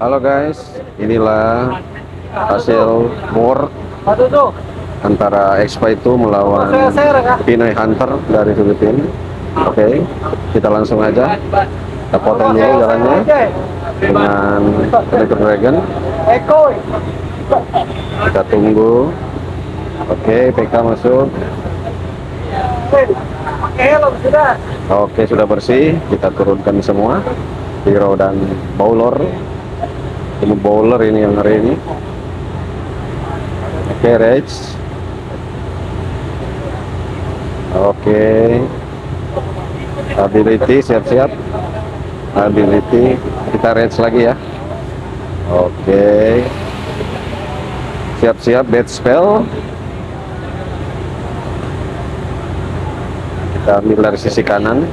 Halo guys, inilah hasil war antara Expa itu melawan Pinoy Hunter dari Filipina. Oke, kita langsung aja. Kita potong dulu jalannya dengan Tiger Dragon. Kita tunggu. Oke, PK masuk. Oke, sudah bersih. Kita turunkan semua. Hero dan bowler. Ini bowler ini yang hari ini. Oke, Rage. Oke. Ability siap-siap. Ability kita Rage lagi ya. Oke. Siap-siap bad spell. Kita ambil dari sisi kanan.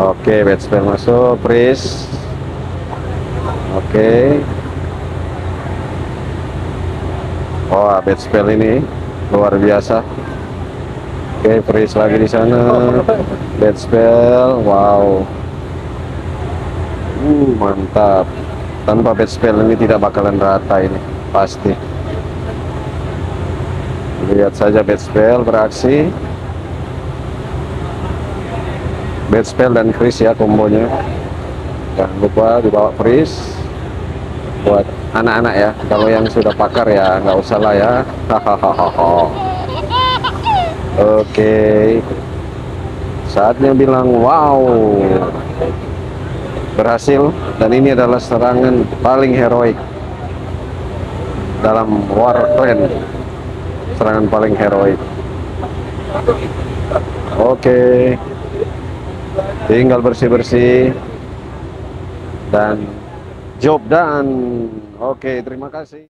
Oke, bad spell masuk, freeze. Oke. Oh, bad spell ini luar biasa. Oke, freeze lagi di sana. Bad spell, wow. Uh, mantap. Tanpa bad spell ini tidak bakalan rata ini, pasti. Lihat saja bad spell beraksi. Bad spell dan freeze ya kombonya. Jangan lupa dibawa freeze buat anak-anak ya. Kalau yang sudah pakar ya nggak usah lah ya. Hahaha. Oke. Saatnya bilang wow. Berhasil dan ini adalah serangan paling heroik dalam War Clan. Serangan paling heroik. Oke. Tinggal bersih-bersih dan job dan oke terima kasih